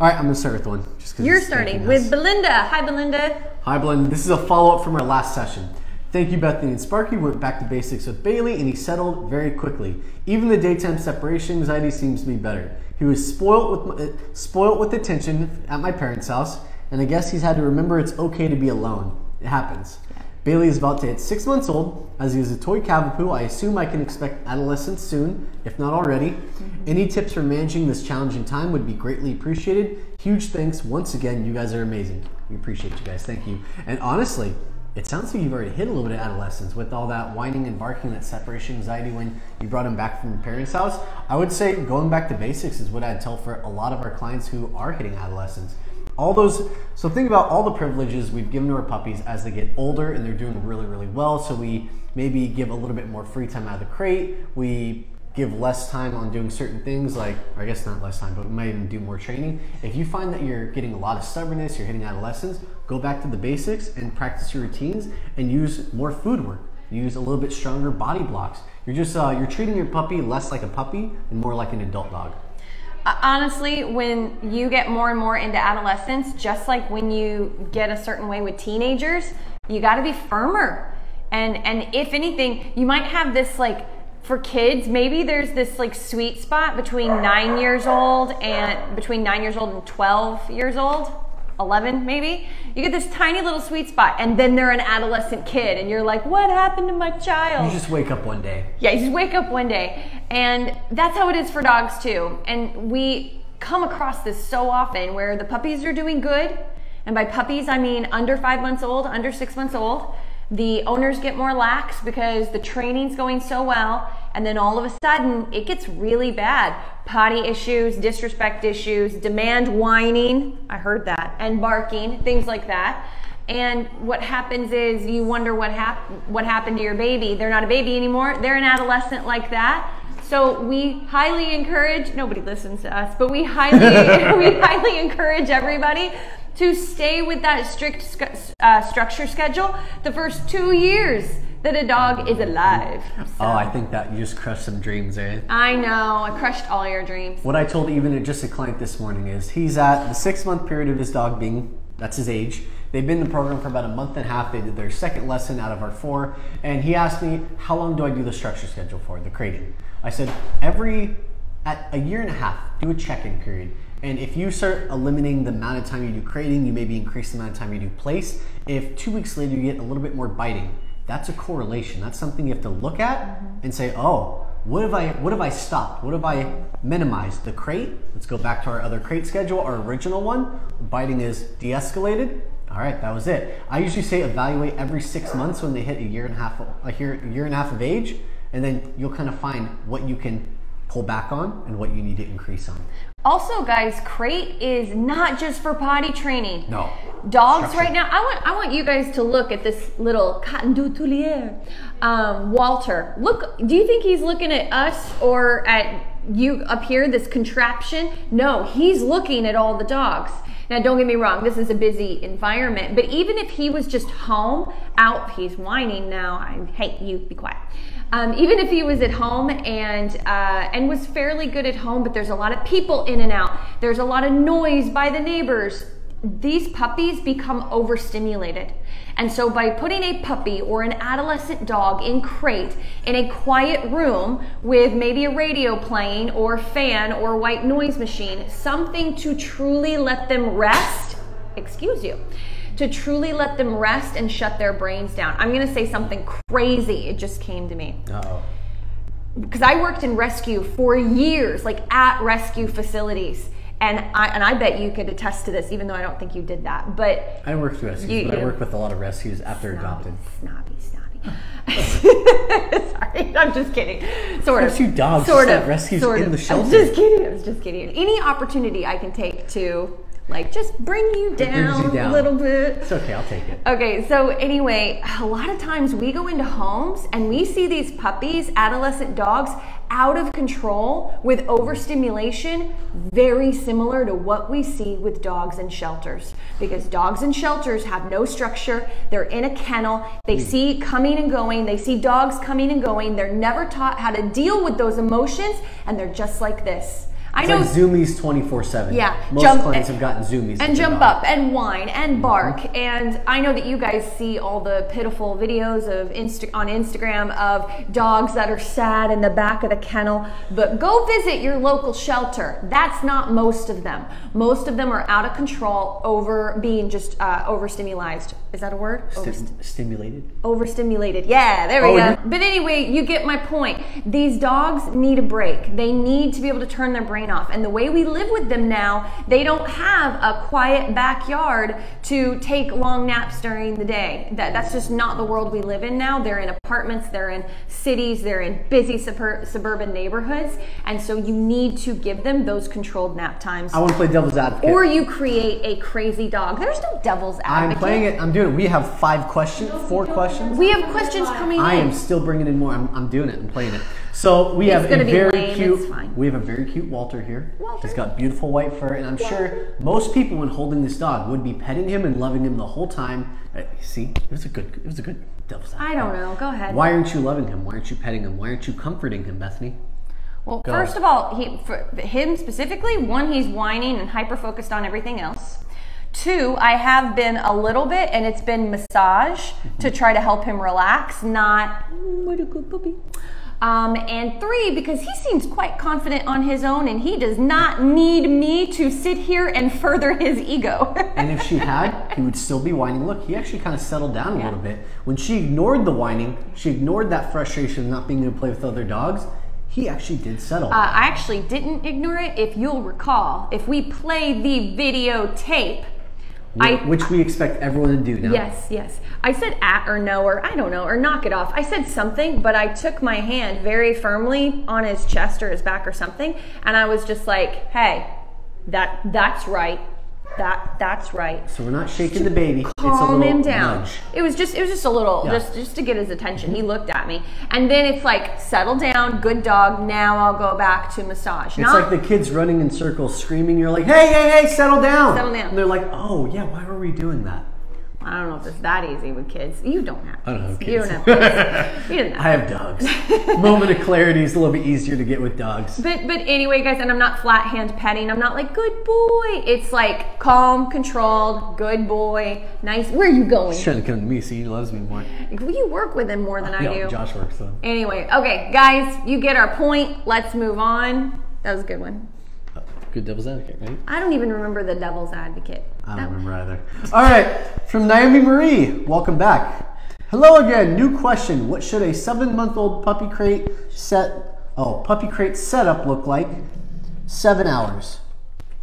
All right, I'm gonna start with one. Just You're starting with. Belinda. Hi, Belinda. Hi, Belinda. This is a follow up from our last session. Thank you, Bethany and Sparky. Went back to basics with Bailey, and he settled very quickly. Even the daytime separation anxiety seems to be better. He was spoiled with my, uh, spoiled with attention at my parents' house, and I guess he's had to remember it's okay to be alone. It happens. Bailey is about to hit six months old. As he is a toy cavapoo, I assume I can expect adolescence soon, if not already. Mm-hmm. Any tips for managing this challenging time would be greatly appreciated. Huge thanks once again. You guys are amazing. We appreciate you guys. Thank you. And honestly, it sounds like you've already hit a little bit of adolescence with all that whining and barking, that separation anxiety when you brought him back from your parents' house. I would say going back to basics is what I'd tell for a lot of our clients who are hitting adolescence all those so think about all the privileges we've given to our puppies as they get older and they're doing really really well. So we maybe give a little bit more free time out of the crate. We give less time on doing certain things like i guess not less time but we might even do more training. If you find that you're getting a lot of stubbornness you're hitting adolescence go back to the basics and practice your routines and use more food work. Use a little bit stronger body blocks. You're just uh, you're treating your puppy less like a puppy and more like an adult dog Uh, honestly, when you get more and more into adolescence, just like when you get a certain way with teenagers, you got to be firmer. And and if anything, you might have this like for kids, maybe there's this like sweet spot between 9 years old and between 9 years old and 12 years old. 11 maybe you get this tiny little sweet spot and then they're an adolescent kid and you're like what happened to my child you just wake up one day yeah, you just wake up one day. And that's how it is for dogs too. And we come across this so often where the puppies are doing good. And by puppies, I mean under five months old, under six months old. The owners get more lax because the training's going so well. And then all of a sudden, it gets really bad. Potty issues, disrespect issues, demand whining. I heard that. And barking, things like that. And what happens is you wonder what hap- what happened to your baby. They're not a baby anymore. They're an adolescent like that. So we highly encourage. Nobody listens to us, but we highly we highly encourage everybody to stay with that strict uh, structure schedule the first two years that a dog is alive. So, oh i think that you just crushed some dreams eh I know I crushed all your dreams. What I told even just a client this morning is he's at the six month period of his dog being that's his age. They've been in the program for about a month and a half. They did their second lesson out of our four, and he asked me how long do I do the structure schedule for the crating. I said every at a year and a half do a check-in period. And if you start eliminating the amount of time you do crating, you maybe increase the amount of time you do place. If two weeks later you get a little bit more biting, that's a correlation. That's something you have to look at mm-hmm. and say, oh, what have I what have I stopped? What have I minimized? The crate. Let's go back to our other crate schedule, our original one. Biting is de-escalated. All right, that was it. I usually say evaluate every six months when they hit a year and a half, a year, a year and a half of age, and then you'll kind of find what you can pull back on and what you need to increase on. Also, guys, crate is not just for potty training. No. Dogs Structure. right now. I want I want you guys to look at this little Coton de Tulear, um, Walter. Look. Do you think he's looking at us or at you up here? This contraption? No, he's looking at all the dogs. Now, don't get me wrong. This is a busy environment, but even if he was just home, out, he's whining now. I hate you. Be quiet. Um, even if he was at home and uh, and was fairly good at home, but there's a lot of people in and out. There's a lot of noise by the neighbors. These puppies become overstimulated. And so by putting a puppy or an adolescent dog in crate in a quiet room with maybe a radio playing or fan or white noise machine, something to truly let them rest, excuse you, to truly let them rest and shut their brains down. I'm going to say something crazy. It just came to me Uh-oh. because I worked in rescue for years, like at rescue facilities. And I, and I bet you could attest to this, even though I don't think you did that. But I work with rescues, You- but I you- work with a lot of rescues after adopted. snobby, snobby. Sorry, I'm just kidding. Sort of. Two dogs Sort of. rescues sort in the shelter. I'm just kidding. I was just kidding. Any opportunity I can take to, like, just bring you down, you down. a little bit. It's okay, I'll take it. Okay, so anyway, a lot of times we go into homes and we see these puppies, adolescent dogs, out of control with overstimulation, very similar to what we see with dogs in shelters. Because dogs in shelters have no structure, they're in a kennel, they hmm. see coming and going, they see dogs coming and going, they're never taught how to deal with those emotions, and they're just like this. I know. like zoomies 24 7. Yeah, Most jump- clients have gotten zoomies. and jump up and whine and Mm-hmm. bark. And I know that you guys see all the pitiful videos of Insta- on Instagram of dogs that are sad in the back of the kennel. But go visit your local shelter. That's not most of them. Most of them are out of control, over being just uh, overstimulated. Is that a word? Stimulated. overstimulated. Yeah, there we Oh, go. But anyway, you get my point. These dogs need a break. They need to be able to turn their brain off. And the way we live with them now, they don't have a quiet backyard to take long naps during the day. That, that's just not the world we live in now. They're in apartments, they're in cities, they're in busy subur- suburban neighborhoods. And so you need to give them those controlled nap times. I want to play devil's advocate. Or you create a crazy dog. There's no devil's advocate. I'm playing it. I'm doing it. We have five questions, four questions. We have questions coming I am still bringing in more. I'm, I'm doing it. I'm playing it. So we have a very lame, cute. We have a very cute Walter here. Walter. He's got beautiful white fur, and I'm sure most people, when holding this dog, would be petting him and loving him the whole time. Uh, see, it was a good. It was a good devil's I don't know. Go ahead. Why aren't you loving him? Why aren't you petting him? Why aren't you comforting him, Bethany? Well, Go. first of all, he for him specifically, one, he's whining and hyper focused on everything else. Two, I have been a little bit, and it's been massage to try to help him relax, not what a good puppy. Um, and three, because he seems quite confident on his own, and he does not need me to sit here and further his ego. And if she had, he would still be whining. Look, he actually kind of settled down a little bit. When she ignored the whining, she ignored that frustration of not being able to play with other dogs, he actually did settle. Uh, I actually didn't ignore it. If you'll recall, if we play the videotape, I which we expect everyone to do now. Yes, yes. I said at or no or I don't know or knock it off. I said something, but I took my hand very firmly on his chest or his back or something, and I was just like, "Hey, that that's right. That that's right." So we're not shaking the baby. it's a Calm little him down. nudge. It was just it was just a little Yeah. just just to get his attention. He looked at me, and then it's like, "Settle down, good dog. Now I'll go back to massage." It's like the kids running in circles screaming. You're like, hey, hey, hey, settle down. Settle down. And they're like, oh, yeah, why were we doing that? I don't know if it's that easy with kids. You don't have. I don't have You kids. don't have. Kids. you don't have. I have dogs. Moment of clarity is a little bit easier to get with dogs. But but anyway, guys, and I'm not flat hand petting. I'm not like good boy. It's like calm, controlled, good boy, nice. Where are you going? He's trying to come to me, see, he loves me more. You work with him more than I Yeah, do. Josh works though. Anyway, okay, guys, you get our point. Let's move on. That was a good one. Good devil's advocate, right? I don't even remember the devil's advocate. I don't remember either. All right, from Naomi Marie, welcome back. Hello again. New question: What should a seven-month-old puppy crate set? Oh, puppy crate setup look like? Seven hours.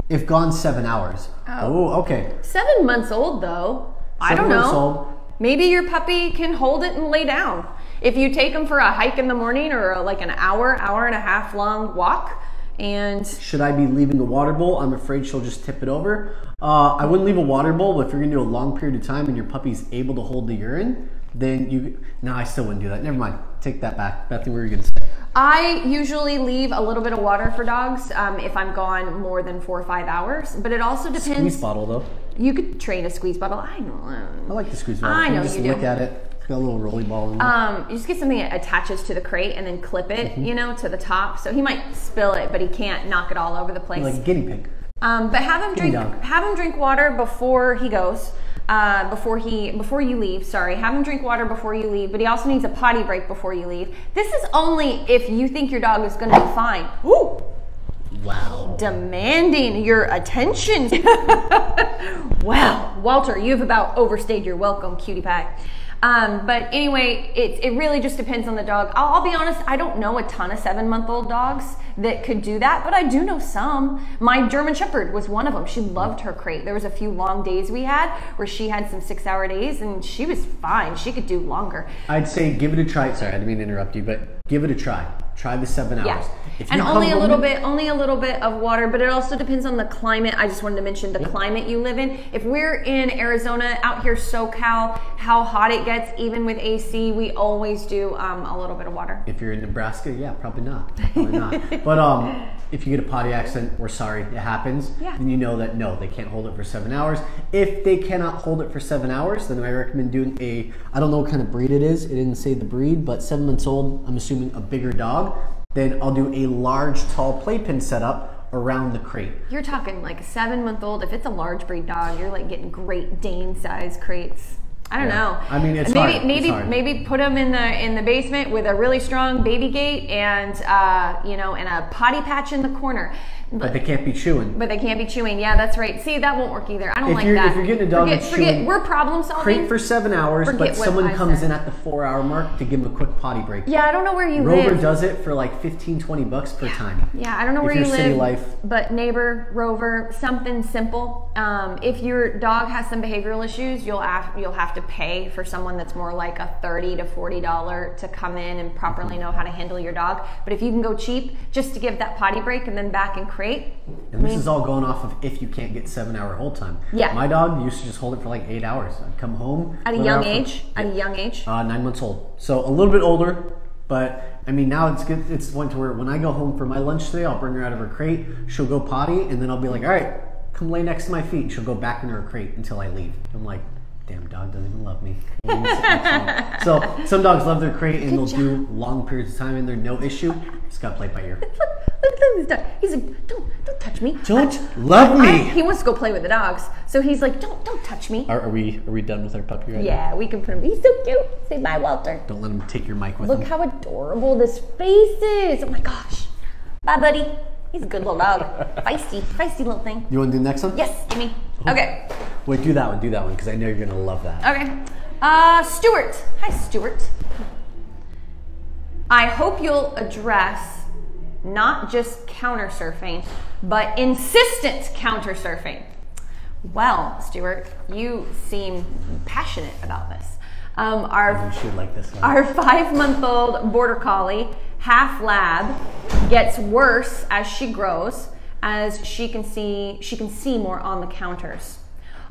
If gone seven hours. Oh, okay. Seven months old though. I Seven don't know. months old. Maybe your puppy can hold it and lay down. If you take him for a hike in the morning or a, like an hour, hour and a half long walk, and Should I be leaving a water bowl? I'm afraid she'll just tip it over. Uh, I wouldn't leave a water bowl, but if you're gonna do a long period of time and your puppy's able to hold the urine, then you. No, I still wouldn't do that. Never mind. Take that back. Bethany, what were you gonna say? I usually leave a little bit of water for dogs um, if I'm gone more than four or five hours. But it also depends. Squeeze bottle though. You could train a squeeze bottle. I know. I like the squeeze bottle. I know you just you do. look at it. Got a little rolly ball in. Um, you just get something that attaches to the crate and then clip it, Mm-hmm. you know, to the top. So he might spill it, but he can't knock it all over the place. like a guinea pig. Um, but have him drink have him drink water before he goes. Uh, before he before you leave, sorry, have him drink water before you leave. But he also needs a potty break before you leave. This is only if you think your dog is going to be fine. Ooh, Wow. demanding your attention. wow, Walter, you've about overstayed your welcome, cutie pie. Um, but anyway, it, it really just depends on the dog. I'll, I'll be honest, I don't know a ton of seven month old dogs that could do that, but I do know some. My German Shepherd was one of them. She loved her crate. There was a few long days we had where she had some six hour days and she was fine. She could do longer. I'd say give it a try. Sorry, I didn't mean to interrupt you, but give it a try. Try the seven hours. Yeah. And only a little bit, only a little bit of water, but it also depends on the climate. I just wanted to mention the climate you live in. If we're in Arizona, out here SoCal, how hot it gets, even with AC, we always do um, a little bit of water. If you're in Nebraska, yeah, probably not. Probably not. But um, if you get a potty accident, we're sorry, it happens. Yeah. Then you know that no, they can't hold it for seven hours. If they cannot hold it for seven hours, then I recommend doing a. I don't know what kind of breed it is. It didn't say the breed, but seven months old. I'm assuming a bigger dog. Then I'll do a large, tall playpen setup around the crate. You're talking like a seven month old. If it's a large breed dog, you're like getting Great Dane size crates. I don't Yeah. know. I mean, it's maybe hard. It's maybe hard. maybe put them in the in the basement with a really strong baby gate and uh, you know and a potty patch in the corner. But they can't be chewing. But they can't be chewing. Yeah, that's right. See, that won't work either. I don't If like that. if you're getting a dog forget, that's forget. chewing- We're problem solving. Crate for seven hours, Forget but someone comes in at the four hour mark to give them a quick potty break. yeah, I don't know where you Rover live. Rover does it for like 15, 20 bucks per time. Yeah, I don't know where you city live, life. but neighbor, rover, something simple. Um, if your dog has some behavioral issues, you'll have, you'll have to pay for someone that's more like a thirty to forty dollar to come in and properly know how to handle your dog. But if you can go cheap, just to give that potty break and then back and crate, And this is all going off of if you can't get seven hour hold time. Yeah. My dog used to just hold it for like eight hours. I'd come home at a young out for- age, at a young age. Uh, nine months old. So a little bit older, but I mean now it's good. It's the point to where when I go home for my lunch today, I'll bring her out of her crate. She'll go potty, and then I'll be like, "All right, come lay next to my feet." And she'll go back into her crate until I leave. I'm like, "Damn, dog doesn't even love me." Won't even sit next to me. so some dogs love their crate and they'll do long periods of time, and they're no issue. Just gotta play it by ear. Look, look at this dog. He's like, don't, don't touch me. Don't love I- me. he wants to go play with the dogs, so he's like, don't, don't touch me. Are, are we are we done with our puppy right now? Yeah, we can put him. He's so cute. Say bye, Walter. Don't let him take your mic with Look him. how adorable this face is. Oh my gosh. Bye, buddy. He's a good little dog. feisty, feisty little thing. You want to do the next one? Yes, gimme. Okay, Wait, do that one. Do that one because I know you're gonna love that. okay. Uh, Stuart. Hi, Stuart. I hope you'll address not just counter surfing, but insistent counter surfing. Well, Stuart, you seem passionate about this. Um, our like this one. Our five month old border collie, half lab, gets worse as she grows, as she can see she can see more on the counters.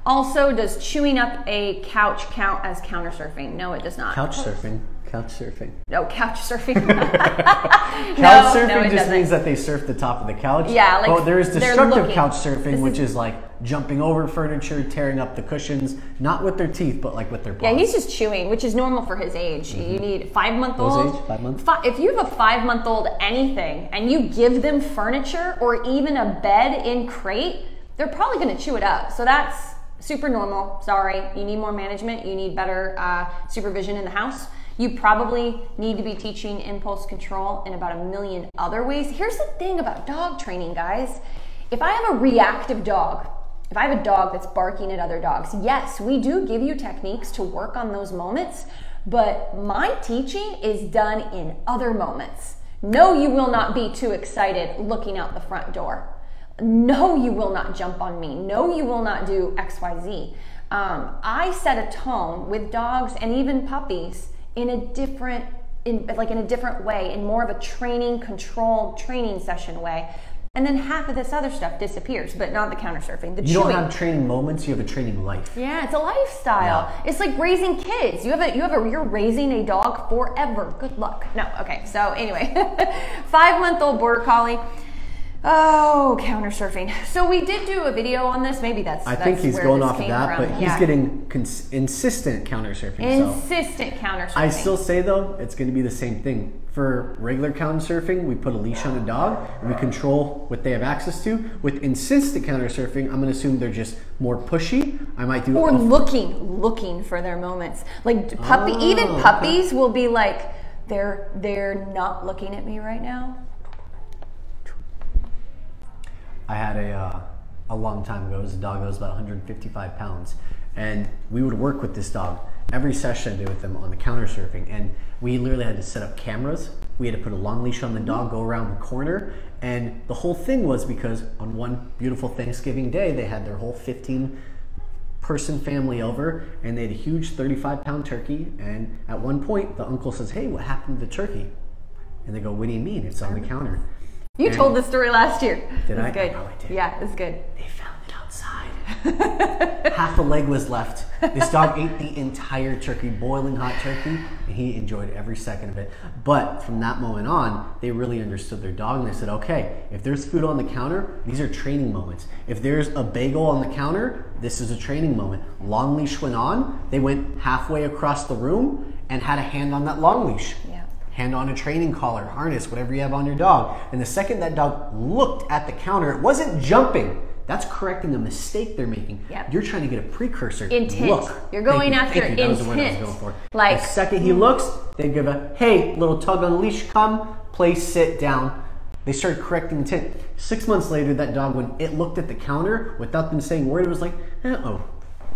Also, does chewing up a couch count as counter surfing? No, it does not. Couch surfing. Couch surfing. No, couch surfing. Couch no, surfing no, just doesn't. means that they surf the top of the couch. Yeah, like, oh, there is destructive couch surfing, which is- like jumping over furniture, tearing up the cushions, not with their teeth, but like with their paws. Yeah, he's just chewing, which is normal for his age. You need five month old. age? Five months? Fi- if you have a five month old anything and you give them furniture or even a bed in crate, they're probably going to chew it up. So that's super normal. Sorry, you need more management. You need better uh, supervision in the house. You probably need to be teaching impulse control in about a million other ways. Here's the thing about dog training, guys. If I have a reactive dog, if I have a dog that's barking at other dogs, yes, we do give you techniques to work on those moments, but my teaching is done in other moments. No, you will not be too excited looking out the front door. No, you will not jump on me. No, you will not do XYZ. Um, I set a tone with dogs and even puppies in a different, in like in a different way, in more of a training, controlled training session way. And then half of this other stuff disappears, but not the counter surfing. The you chewing. don't have training moments; you have a training life. Yeah, it's a lifestyle. Yeah. It's like raising kids. You have a you have a you're raising a dog forever. Good luck. No, okay. So anyway, five month old border collie. Oh, counter surfing. So we did do a video on this. Maybe that's. I that's think he's going off of that, from. but he's Yeah. getting cons- insistent counter surfing. so counter surfing. I still say though, it's going to be the same thing. For regular counter surfing, we put a leash on a dog and we control what they have access to. With insistent counter surfing, I'm going to assume they're just more pushy. I might do or looking looking for their moments like puppy Oh, even ah, okay. puppies will be like they're they're not looking at me right now I had a uh, a long time ago. It was a dog that was about 155 pounds, and we would work with this dog. Every session I did with them on the counter surfing, and we literally had to set up cameras. We had to put a long leash on the dog, go around the corner, and the whole thing was because on one beautiful Thanksgiving day, they had their whole 15 person family over and they had a huge 35 pound turkey. And at one point the uncle says hey what happened to the turkey? And they go what do you mean? It's on the counter you And- told this story last year Did It's I? good oh, I probably did. yeah it's good They found it outside. Half a leg was left. This dog ate the entire turkey, boiling hot turkey, and he enjoyed every second of it. But from that moment on, they really understood their dog and they said, okay, if there's food on the counter, these are training moments. If there's a bagel on the counter, this is a training moment. Long leash went on, they went halfway across the room and had a hand on that long leash. yeah hand on a training collar, harness, whatever you have on your dog. And the second that dog looked at the counter, it wasn't jumping. That's correcting the mistake they're making. Yep. You're trying to get a precursor. Intent. Look. You're going you. after Thank you. That was the word I was intent. going for. Like- the second he looks, they give a hey, little tug on the leash, come, place, sit down. They started correcting intent. Six months later, that dog, when it looked at the counter without them saying a word, it was like, eh, oh,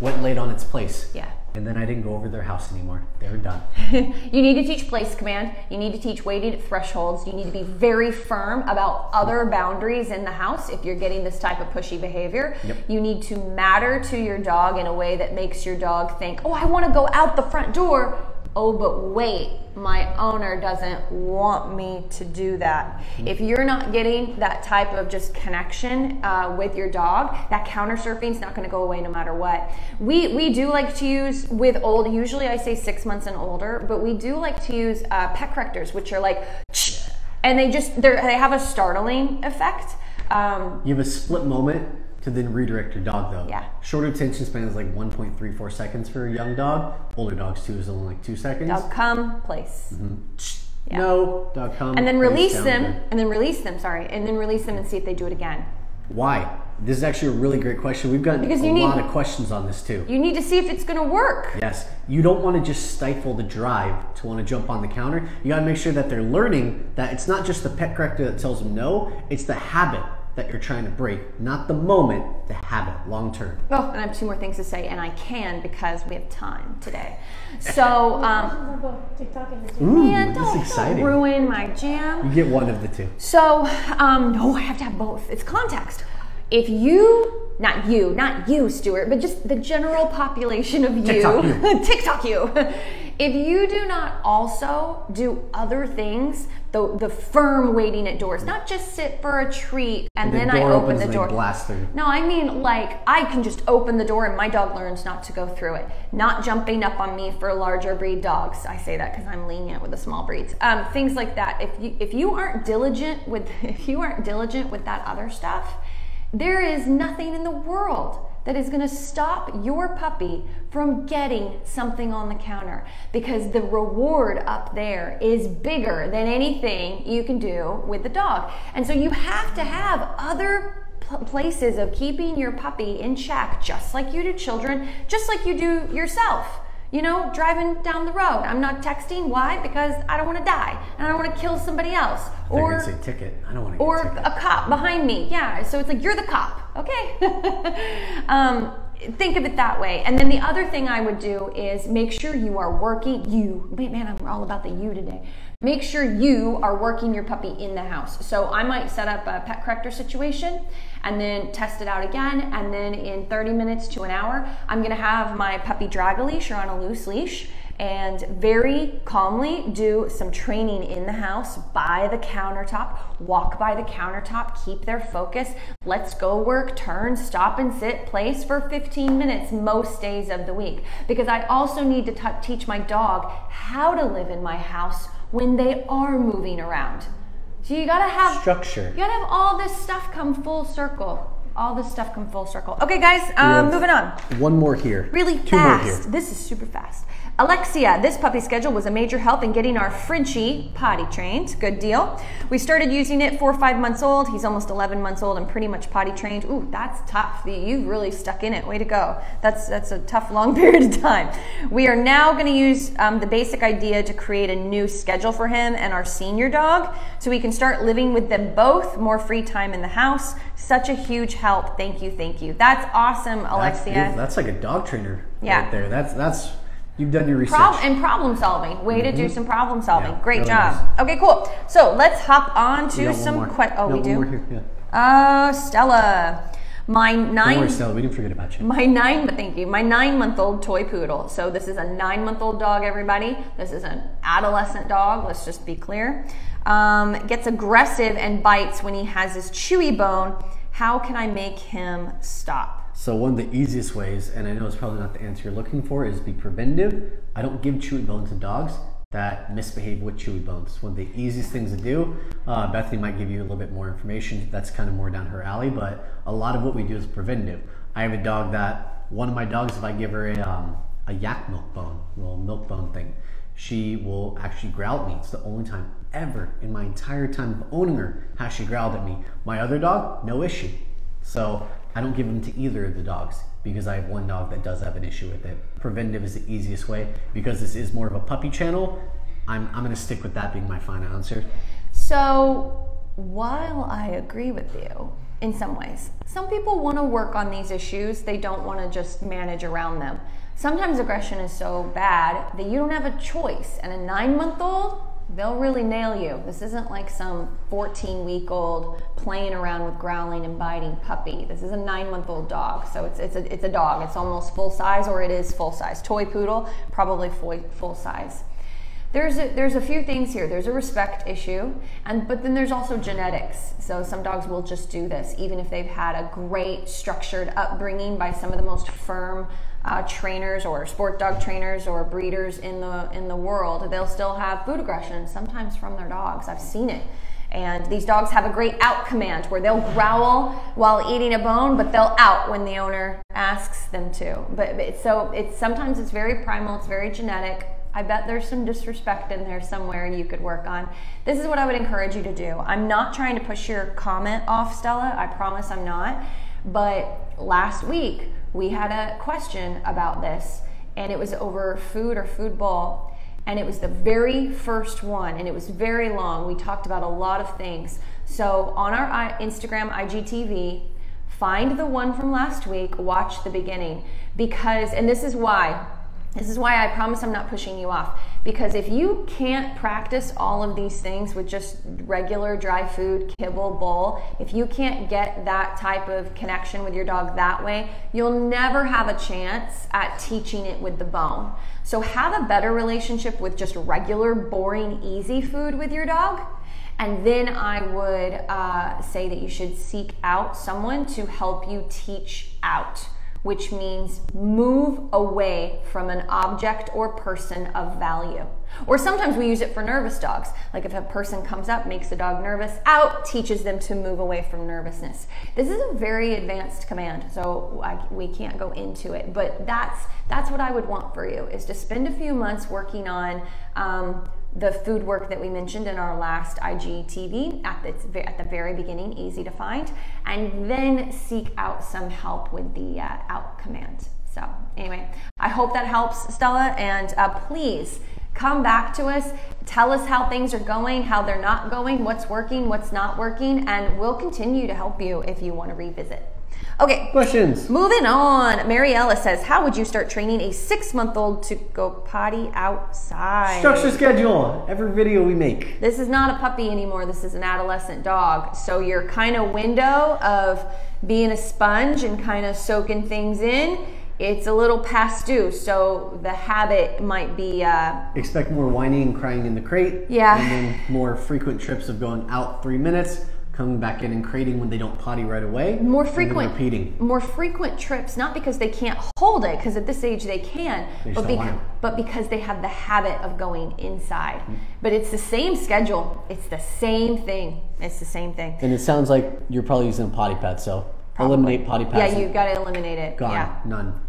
went laid on its place. Yeah. And then I didn't go over their house anymore. They were done. you need to teach place command. You need to teach waiting at thresholds. You need to be very firm about other boundaries in the house if you're getting this type of pushy behavior. Yep. You need to matter to your dog in a way that makes your dog think, oh, I want to go out the front door. Oh, but wait, my owner doesn't want me to do that. If you're not getting that type of just connection uh, with your dog, that counter surfing is not going to go away no matter what. We we do like to use with old. Usually, I say six months and older, but we do like to use uh, pet correctors, which are like, and they just they they have a startling effect. Um, You have a split moment to then redirect your dog, though. Yeah. Shorter attention span is like 1.34 seconds for a young dog. Older dogs, too, is only like two seconds. dog come place. Mm-hmm. yeah. No, dog come. And then release them, and then release them. Sorry, and then release them and see if they do it again. Why? This is actually a really great question. We've gotten Because a need- lot of questions on this, too. You need to see if it's going to work. Yes, you don't want to just stifle the drive to want to jump on the counter. You got to make sure that they're learning that it's not just the pet corrector that tells them no, it's the habit that you're trying to break, not the moment, the habit, long term. Oh, and I have two more things to say, and I can because we have time today. So, um, TikTok and YouTube. Ooh, yeah, this don't, don't ruin my jam. You get one of the two. So, um, no, I have to have both. It's context. If you, not you, not you, Stuart, but just the general population of you, TikTok you. TikTok you. If you do not also do other things, the the firm waiting at doors, not just sit for a treat and, The then I open the door. blast through. No, I mean like I can just open the door and my dog learns not to go through it. Not jumping up on me for larger breed dogs. I say that because I'm lenient with the small breeds. Um, things like that. If you if you aren't diligent with if you aren't diligent with that other stuff, there is nothing in the world that is going to stop your puppy from getting something on the counter because the reward up there is bigger than anything you can do with the dog. And so you have to have other places of keeping your puppy in check, just like you do children, just like you do yourself. You know, driving down the road. I'm not texting. Why? Because I don't want to die and I don't want to kill somebody else. Or say ticket. I don't want to get or a a cop behind me. Yeah, so it's like you're the cop. Okay. um, think of it that way. And then the other thing I would do is make sure you are working. You, wait, man, I'm all about the you today. Make sure you are working your puppy in the house. So I might set up a pet corrector situation and then test it out again. And then in 30 minutes to an hour, I'm gonna have my puppy drag a leash or on a loose leash and very calmly do some training in the house by the countertop. Walk by the countertop, keep their focus. Let's go work, turn, stop, and sit, place for 15 minutes most days of the week. Because I also need to teach my dog how to live in my house when they are moving around. So you gotta have Structure. You gotta have all this stuff come full circle. All this stuff come full circle. Okay, guys, um, moving on One more here. really Two more here. fast. This is super fast. Alexia, this puppy schedule was a major help in getting our Frenchie potty trained. Good deal. We started using it four or five months old. He's almost 11 months old and pretty much potty trained. Ooh, that's tough. You've really stuck in it. Way to go. That's that's a tough, long period of time. We are now going to use um, the basic idea to create a new schedule for him and our senior dog, so we can start living with them both. More free time in the house. Such a huge help. Thank you, thank you. That's awesome, Alexia. beautiful. that's like a dog trainer Yeah. right there. That's that's you've done your research. Prob- and problem solving. Way to do some problem solving. Mm-hmm. Yeah, Great really job. nice. Okay, cool. So let's hop on to some questions. Oh, No, we do. Yeah. Uh, Stella, my Don't nine. worry, Stella. We didn't forget about you. My nine, but thank you. My nine-month-old toy poodle. So this is a nine-month-old dog, everybody. This is an adolescent dog. Let's just be clear. Um, gets aggressive and bites when he has his chewy bone. How can I make him stop? So one of the easiest ways, and I know it's probably not the answer you're looking for, is be preventive. I don't give chewy bones to dogs that misbehave with chewy bones. It's One of the easiest things to do. Uh, Bethany might give you a little bit more information. That's kind of more down her alley, but a lot of what we do is preventive. I have a dog that one of my dogs, if I give her a um, a yak milk bone, little milk bone thing, she will actually growl at me. It's the only time ever in my entire time of owning her has she growled at me. My other dog, no issue. So I don't give them to either of the dogs because I have one dog that does have an issue with it. Preventative is the easiest way because this is more of a puppy channel. I'm, I'm going to stick with that being my final answer. So, while I agree with you in some ways, some people want to work on these issues. They don't want to just manage around them. Sometimes aggression is so bad that you don't have a choice. And a nine month old, they'll really nail you. This isn't like some 14 week old playing around with growling and biting puppy. This is a nine month old dog. So it's, it's, a, it's a dog. It's almost full size, or it is full size. Toy poodle, probably full, full size there's a, there's a few things here. There's a respect issue, and but then there's also genetics. So some dogs will just do this, even if they've had a great structured upbringing by some of the most firm uh, trainers or sport dog trainers or breeders in the in the world. They'll still have food aggression, sometimes from their dogs. I've seen it. And these dogs have a great out command where they'll growl while eating a bone, but they'll out when the owner asks them to. But, but so it's sometimes it's very primal, it's very genetic I bet there's some disrespect in there somewhere you could work on. This is what I would encourage you to do. I'm not trying to push your comment off, Stella. I promise I'm not. But last week we had a question about this, and it was over food or food bowl. And it was the very first one, and it was very long. We talked about a lot of things. So on our Instagram, IGTV, find the one from last week, watch the beginning. Because, and this is why this is why I promise I'm not pushing you off. Because if you can't practice all of these things with just regular dry food, kibble, bowl, if you can't get that type of connection with your dog that way, you'll never have a chance at teaching it with the bone. So have a better relationship with just regular, boring, easy food with your dog. And then I would uh, say that you should seek out someone to help you teach out which means move away from an object or person of value. Or sometimes we use it for nervous dogs. Like if a person comes up, makes the dog nervous, out, teaches them to move away from nervousness. This is a very advanced command, so I, we can't go into it. But that's that's what I would want for you is to spend a few months working on um, the food work that we mentioned in our last IGTV at the, at the very beginning, easy to find, and then seek out some help with the uh, out command. So, anyway, I hope that helps, Stella, and uh, please come back to us. Tell us how things are going, how they're not going, what's working, what's not working, and we'll continue to help you if you want to revisit. Okay. Questions. Moving on. Mariella says, How would you start training a six month old to go potty outside? Structure schedule. Every video we make. This is not a puppy anymore. This is an adolescent dog. So your kind of window of being a sponge and kind of soaking things in it's a little past due, so the habit might be. Uh, Expect more whining and crying in the crate. Yeah. And then more frequent trips of going out three minutes, coming back in and crating when they don't potty right away. More frequent repeating. More frequent trips, not because they can't hold it, because at this age they can, They but, beca- but because they have the habit of going inside. Mm-hmm. But it's the same schedule. It's the same thing. It's the same thing. And it sounds like you're probably using a potty pad, so Probably. eliminate potty pads. Yeah, you got to eliminate it. Gone. Yeah. None.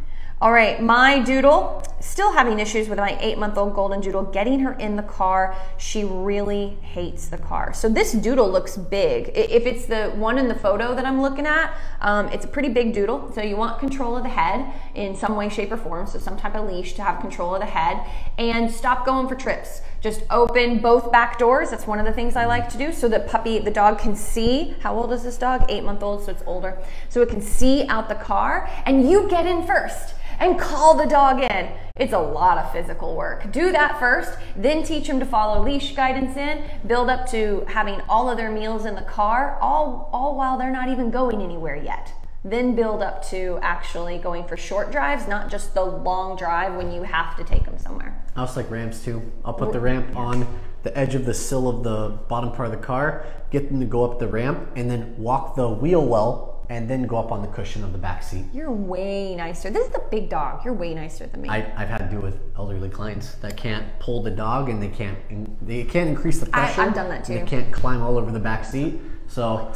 All right, my doodle, still having issues with my eight month old golden doodle, getting her in the car. She really hates the car. So this doodle looks big. If it's the one in the photo that I'm looking at, um, it's a pretty big doodle. So you want control of the head in some way, shape, or form. So some type of leash to have control of the head and stop going for trips. Just open both back doors. That's one of the things I like to do so the puppy, the dog can see. How old is this dog? Eight month old, so it's older. So it can see out the car and you get in first and call the dog in. It's a lot of physical work. Do that first, then teach them to follow leash guidance in, build up to having all of their meals in the car, all, all while they're not even going anywhere yet. Then build up to actually going for short drives, not just the long drive when you have to take them somewhere. I also like ramps too. I'll put the ramp on the edge of the sill of the bottom part of the car, get them to go up the ramp, and then walk the wheel well and then go up on the cushion of the back seat. You're way nicer. This is the big dog. You're way nicer than me. I, have had to deal with elderly clients that can't pull the dog and they can't they can't increase the pressure. I, have done that too. They can't climb all over the back seat. So,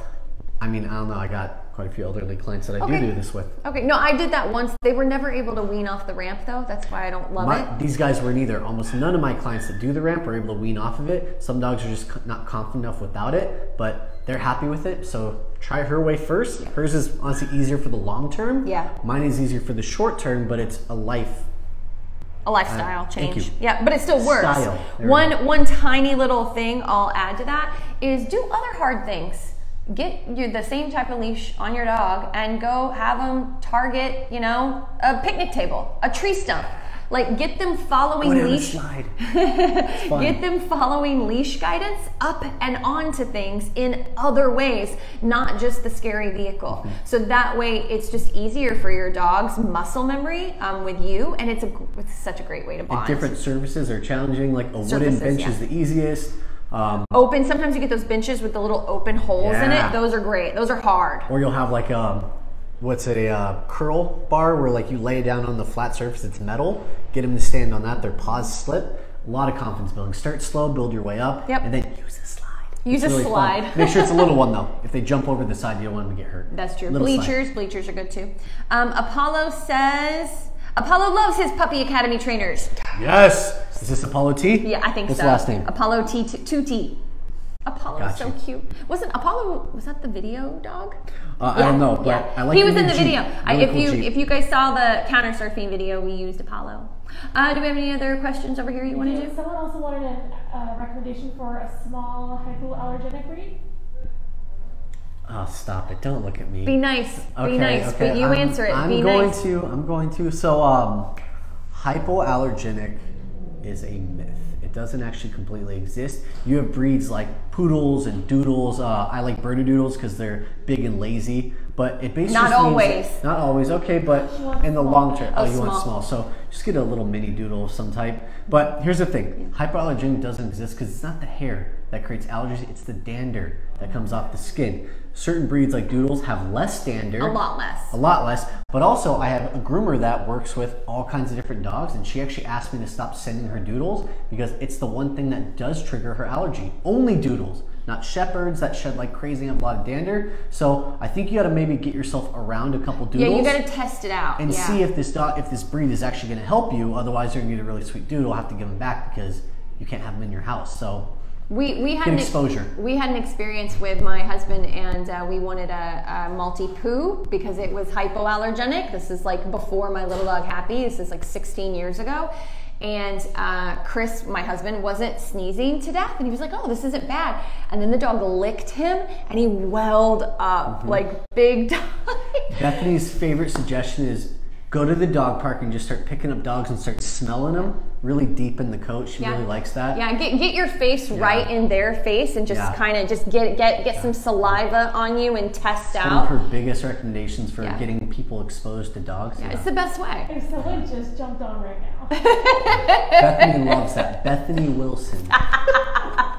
I mean, I don't know. I got quite a few elderly clients that I Okay. do do this with. Okay, no, I did that once. They were never able to wean off the ramp though. That's why I don't love My, it. these guys were neither. Almost none of my clients that do the ramp are able to wean off of it. Some dogs are just not confident enough without it, but they're happy with it. So try her way first. Hers is honestly easier for the long term. Yeah. Mine is easier for the short term, but it's a life. a lifestyle Uh, change. Yeah, but it still works. One one tiny little thing I'll add to that is do other hard things. Get you the same type of leash on your dog and go have them target, you know, a picnic table, a tree stump. Like get them following Go down leash. slide. Get them following leash guidance up and onto things in other ways, not just the scary vehicle. Mm-hmm. So that way, it's just easier for your dog's muscle memory um, with you, and it's a it's such a great way to bond. And different surfaces are challenging. Like a wooden Surfaces, bench yeah. is the easiest. Um, Open. Sometimes you get those benches with the little open holes in it. Those are great. Those are hard. or you'll have like um, what's it, a uh, curl bar where like you lay down on the flat surface, it's metal, get them to stand on that, their paws slip. A lot of confidence building. Start slow, build your way up, yep. and then use a slide. Use it's a really slide. Fun. Make sure it's a little one though. If they jump over the side, you don't want them to get hurt. That's true. Little bleachers, slide. bleachers are good too. Um, Apollo says, Apollo loves his puppy academy trainers. Yes. Is this Apollo T? Yeah, I think so. What's last name? Apollo T, 2T. Apollo gotcha. so cute. Wasn't Apollo? Was that the video dog? Uh, yeah. I don't know, but yeah. I like. He was in the Jeep. video. I, if cool you Jeep. if you guys saw the counter surfing video, we used Apollo. Uh, do we have any other questions over here you want to do? Someone also wanted a, recommendation for a small hypoallergenic breed. Oh, stop it! Don't look at me. Be nice. Okay, Be nice. Okay. But you I'm, answer it. I'm Be going nice. to. I'm going to. So, um, hypoallergenic is a myth. It doesn't actually completely exist. You have breeds like poodles and doodles. Uh, I like Bernedoodles because they're big and lazy. But it basically Not just means- always. not always. Okay, but in the small. long term, Oh, oh, you want small. small. So just get a little mini doodle of some type. But here's the thing: hypoallergenic doesn't exist because it's not the hair that creates allergies. It's the dander that comes off the skin. Certain breeds like doodles have less dander A lot less. a lot less. But also, I have a groomer that works with all kinds of different dogs, and she actually asked me to stop sending her doodles because it's the one thing that does trigger her allergy. Only doodles, not shepherds that shed like crazy and a lot of dander. So I think you got to maybe get yourself around a couple doodles. Yeah, you got to test it out. and yeah. see if this dog, if this breed is actually going to help you. Otherwise, you're going to get a really sweet doodle. Have to give them back because you can't have them in your house. So We we had an, exposure. We had an experience with my husband, and uh, we wanted a, a Maltipoo because it was hypoallergenic. This is like before my little dog Happy. This is like 16 years ago. And uh, Chris, my husband, wasn't sneezing to death, and he was like, "Oh, this isn't bad." And then the dog licked him, and he welled up Mm-hmm. like big time. Bethany's favorite suggestion is go to the dog park and just start picking up dogs and start smelling them really deep in the coat. She Yeah. really likes that. Yeah, get get your face right in their face and just Yeah. kind of just get get get some saliva on you and test One out. of her biggest recommendations for Yeah. getting people exposed to dogs. Yeah, Yeah. it's the best way. If someone just jumped on right now. Bethany loves that. Bethany Wilson.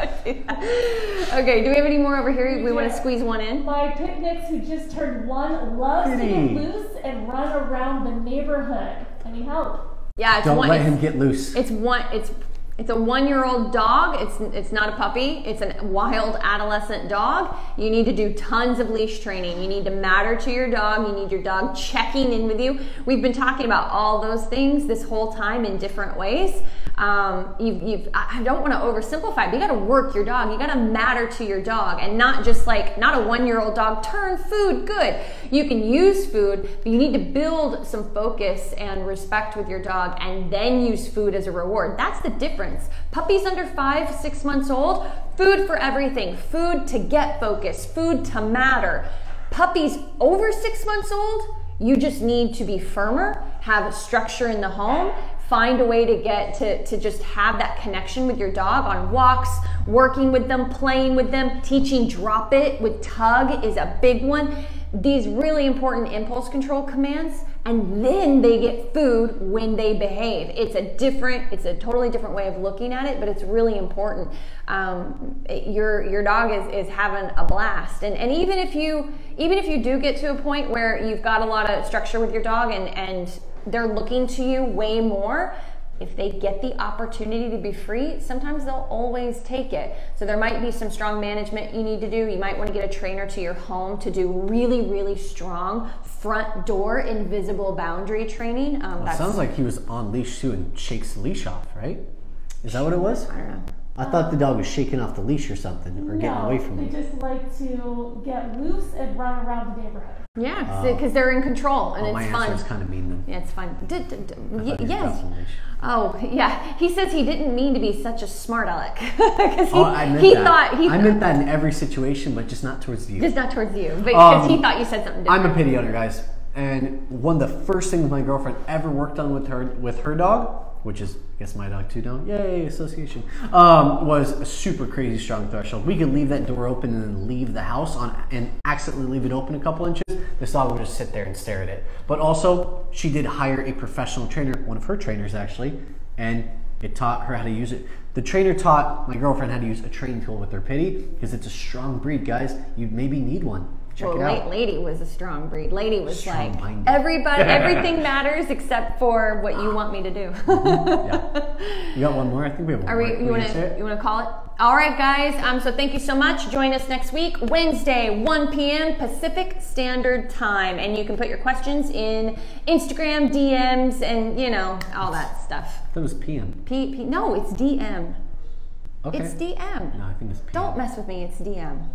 Don't do that. Don't do that. Okay, do we have any more over here? We want to squeeze one in. My Pit mix who just turned one loves to get loose and run around the neighborhood. Any help? Yeah, it's Don't one. let it's, him get loose. it's one. It's it's a one-year-old dog. It's it's not a puppy. It's a wild adolescent dog. You need to do tons of leash training. You need to matter to your dog. You need your dog checking in with you. We've been talking about all those things this whole time in different ways. Um, you've, you've, I don't want to oversimplify, but you got to work your dog. You got to matter to your dog, and not just like not a one-year-old dog. Turn food good. You can use food, but you need to build some focus and respect with your dog, and then use food as a reward. That's the difference. Puppies under five, six months old, food for everything. Food to get focus. Food to matter. Puppies over six months old, you just need to be firmer, have structure in the home, find a way to get to, to just have that connection with your dog on walks, working with them, playing with them, teaching drop it with tug is a big one. These really important impulse control commands, and then they get food when they behave. It's a different, it's a totally different way of looking at it, but it's really important. Um, your your dog is, is having a blast, and and even if you even if you do get to a point where you've got a lot of structure with your dog and and they're looking to you way more if they get the opportunity to be free, sometimes they'll always take it. So there might be some strong management you need to do. You might want to get a trainer to your home to do really, really strong front door invisible boundary training. Um, Well, sounds like he was on leash too and shakes the leash off, right? Is that what it was? I don't know. I thought the dog was shaking off the leash or something, or getting away from me. they just like to get loose and run around the neighborhood. Yeah, because they're in control and Oh, my it's answer fun. was kind of mean then. Yeah, it's fun. D- d- d- I y- thought he was yes. off the leash. Oh, yeah. He says he didn't mean to be such a smart aleck because he, Oh, I meant he that. thought he I meant that in every situation, but just not towards you. just not towards you, but because Um, he thought you said something different. I'm a pity owner, guys, and one of the first things my girlfriend ever worked on with her with her dog, which is I guess my dog too now. Yay, association. Um, was a super crazy strong threshold. We could leave that door open and then leave the house on and accidentally leave it open a couple inches. This dog would just sit there and stare at it. But also, she did hire a professional trainer, one of her trainers actually, and it taught her how to use it. The trainer taught my girlfriend how to use a training tool with her pittie because it's a strong breed, guys. You maybe need one. Check well. Lady was a strong breed. Lady was like Strong-minded. everybody, everything matters except for what you want me to do. Yeah. You got one more? I think we have one Are we? more. You want to? You want to call it? All right, guys. Um. So thank you so much. Join us next week, Wednesday, 1 p.m. Pacific Standard Time, and you can put your questions in Instagram DMs and you know all that stuff. That was PM. P. P no, it's DM. Okay. It's DM. No, I think it's PM. Don't mess with me. It's DM.